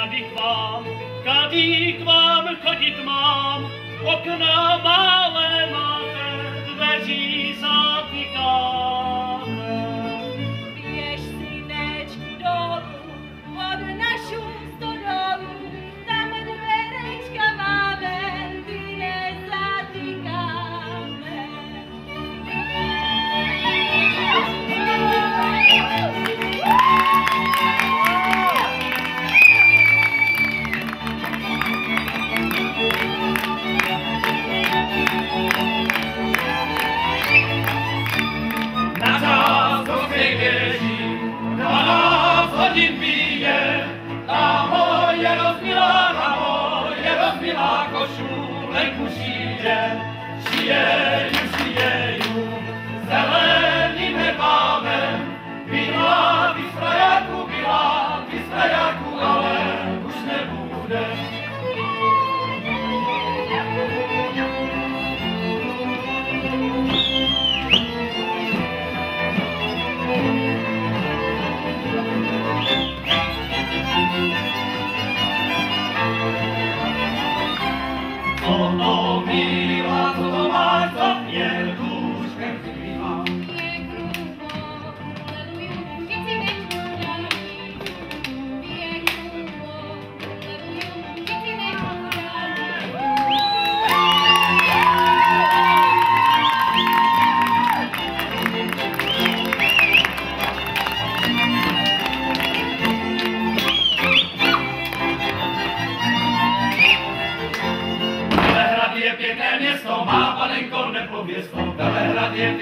kady k vám, kady k vám chodit mám, okna yeah, yeah.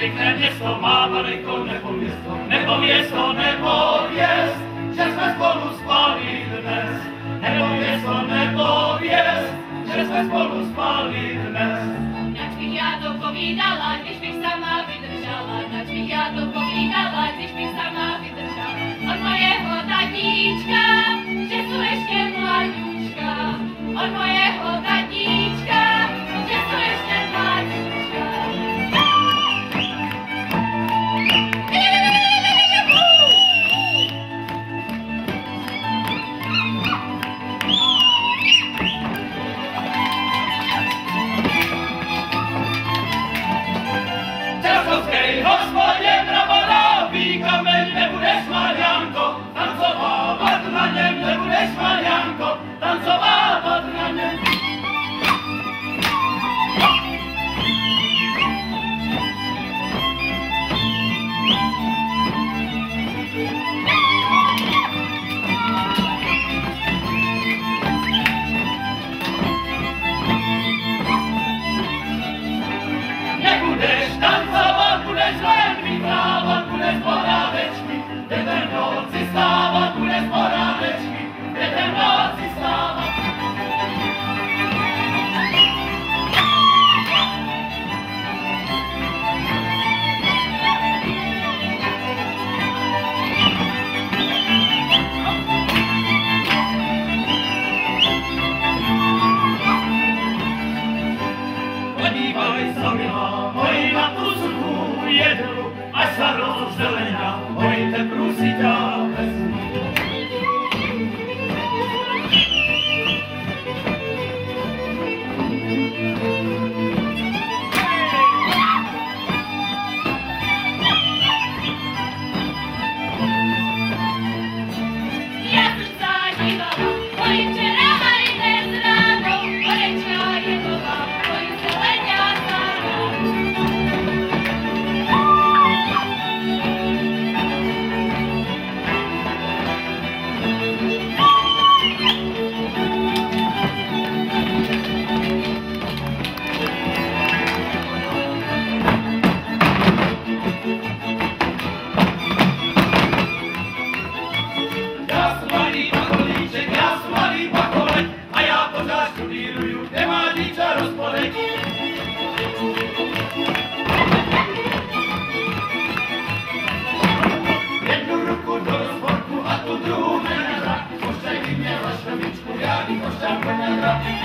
pěkné město, má malinko nebo město, nebo město, nebo věst, že jsme spolu spali dnes. Nebo město, nebo věst, že jsme spolu spali dnes. Nač bych já to povídala, když bych sama vydržala, nač bych já to povídala, když bych sama vydržala, od mojeho tatíčka. zpívaj samila, moji matu suchu jedu, až sa rozdelená, mojí tepru si Auschwitz, Kubiani, Kościan, Kubiani,